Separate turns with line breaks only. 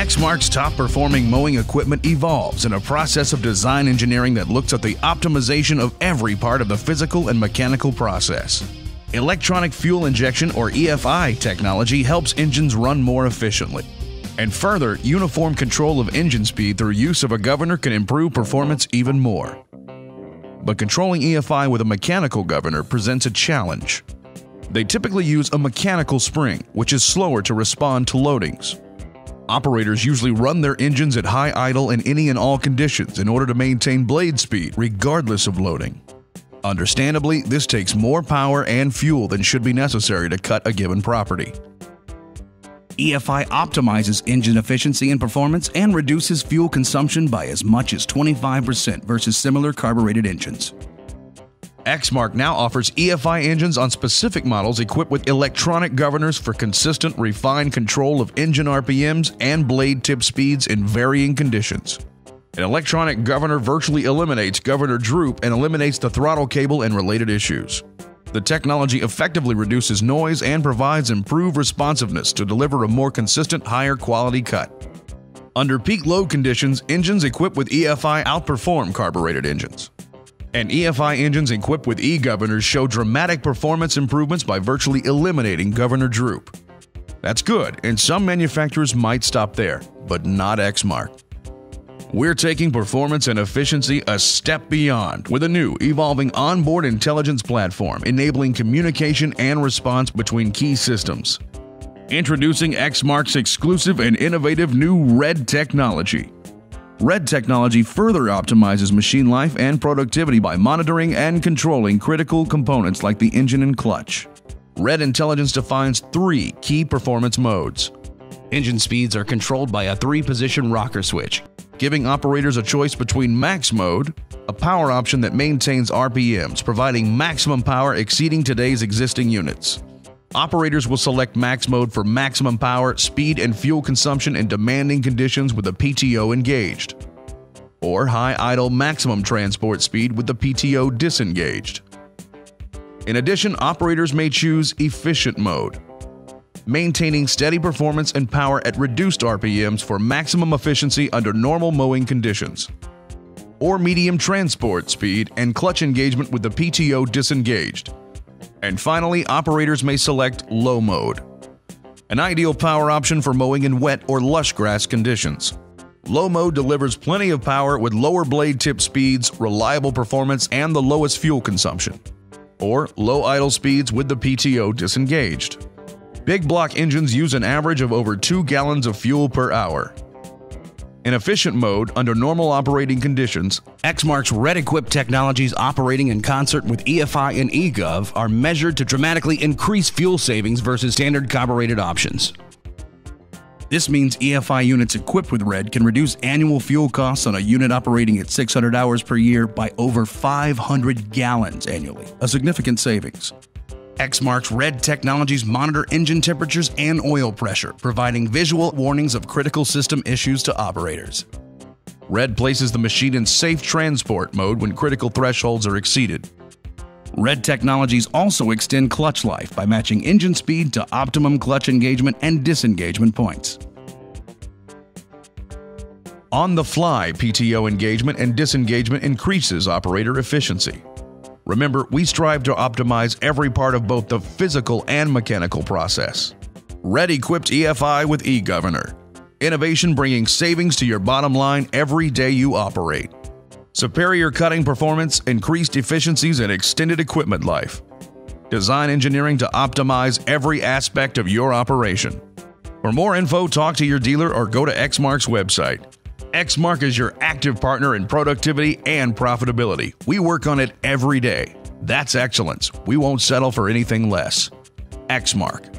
Exmark's top performing mowing equipment evolves in a process of design engineering that looks at the optimization of every part of the physical and mechanical process. Electronic fuel injection or EFI technology helps engines run more efficiently. And further, uniform control of engine speed through use of a governor can improve performance even more. But controlling EFI with a mechanical governor presents a challenge. They typically use a mechanical spring, which is slower to respond to loadings. Operators usually run their engines at high idle in any and all conditions in order to maintain blade speed regardless of loading. Understandably, this takes more power and fuel than should be necessary to cut a given property. EFI optimizes engine efficiency and performance and reduces fuel consumption by as much as 25% versus similar carbureted engines. Exmark now offers EFI engines on specific models equipped with electronic governors for consistent, refined control of engine RPMs and blade tip speeds in varying conditions. An electronic governor virtually eliminates governor droop and eliminates the throttle cable and related issues. The technology effectively reduces noise and provides improved responsiveness to deliver a more consistent, higher quality cut. Under peak load conditions, engines equipped with EFI outperform carbureted engines. And EFI engines equipped with e-governors show dramatic performance improvements by virtually eliminating governor droop. That's good, and some manufacturers might stop there, but not Exmark. We're taking performance and efficiency a step beyond with a new evolving onboard intelligence platform enabling communication and response between key systems. Introducing Exmark's exclusive and innovative new RED technology. RED technology further optimizes machine life and productivity by monitoring and controlling critical components like the engine and clutch. RED Intelligence defines three key performance modes. Engine speeds are controlled by a three position rocker switch, giving operators a choice between max mode, a power option that maintains RPMs, providing maximum power exceeding today's existing units. Operators will select max mode for maximum power, speed, and fuel consumption in demanding conditions with the PTO engaged, or high idle maximum transport speed with the PTO disengaged. In addition, operators may choose efficient mode, maintaining steady performance and power at reduced RPMs for maximum efficiency under normal mowing conditions, or medium transport speed and clutch engagement with the PTO disengaged and finally, operators may select low mode, an ideal power option for mowing in wet or lush grass conditions. Low mode delivers plenty of power with lower blade tip speeds, reliable performance, and the lowest fuel consumption. Or low idle speeds with the PTO disengaged. Big block engines use an average of over 2 gallons of fuel per hour, in efficient mode, under normal operating conditions, Exmark's Red Equip technologies operating in concert with EFI and eGov are measured to dramatically increase fuel savings versus standard carbureted options. This means EFI units equipped with RED can reduce annual fuel costs on a unit operating at 600 hours per year by over 500 gallons annually, a significant savings. Exmark's RED technologies monitor engine temperatures and oil pressure, providing visual warnings of critical system issues to operators. RED places the machine in safe transport mode when critical thresholds are exceeded. RED technologies also extend clutch life by matching engine speed to optimum clutch engagement and disengagement points. On the fly PTO engagement and disengagement increases operator efficiency. Remember, we strive to optimize every part of both the physical and mechanical process. Red equipped EFI with eGovernor. Innovation bringing savings to your bottom line every day you operate. Superior cutting performance, increased efficiencies, and extended equipment life. Design engineering to optimize every aspect of your operation. For more info, talk to your dealer or go to Exmark's website. Exmark is your active partner in productivity and profitability. We work on it every day. That's excellence. We won't settle for anything less. Exmark.